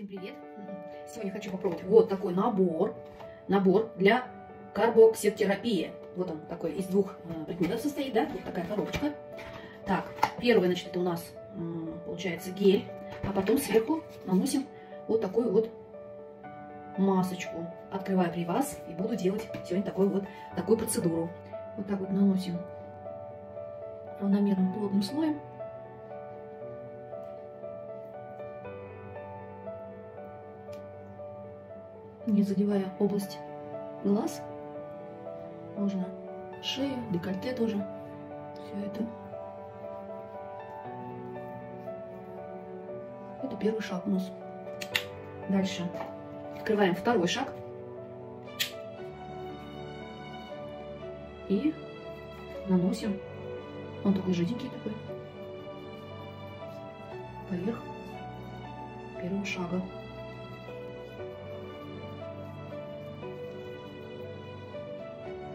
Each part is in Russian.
Всем привет! Сегодня хочу попробовать вот такой набор. Набор для карбокситерапии. Вот он такой из двух э, предметов состоит, да? Вот такая коробочка. Так, первый, значит, это у нас получается гель. А потом сверху наносим вот такую вот масочку. Открываю при вас и буду делать сегодня такую вот такую процедуру. Вот так вот наносим равномерным плотным слоем. Не задевая область глаз. Можно шею, декольте тоже. Все это. Это первый шаг у нас. Дальше открываем второй шаг. И наносим. Он такой жиденький такой. Поверх первого шага.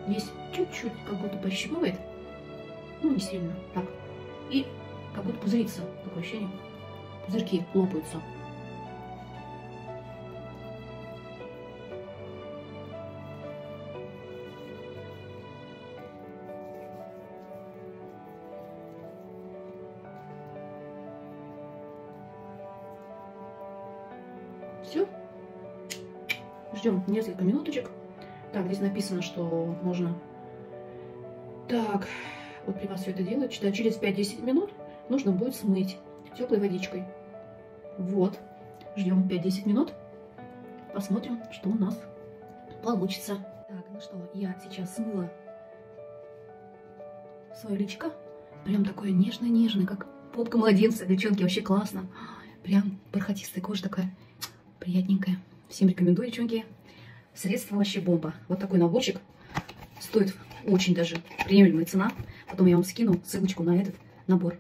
Здесь чуть-чуть как будто пощипывает. Ну, не сильно. Так. И как будто пузырится. Такое ощущение. Пузырьки лопаются. Все. Ждем несколько минуточек. Так, здесь написано, что можно... Так, вот при вас все это делают. Что через 5-10 минут нужно будет смыть теплой водичкой. Вот. Ждем 5-10 минут. Посмотрим, что у нас получится. Так, ну что, я сейчас смыла свое личико. Прям такое нежное-нежное, как попка младенца. Девчонки, вообще классно. Прям бархатистая кожа такая приятненькая. Всем рекомендую, девчонки. Средство вообще бомба. Вот такой наборчик. Стоит очень даже приемлемая цена. Потом я вам скину ссылочку на этот набор.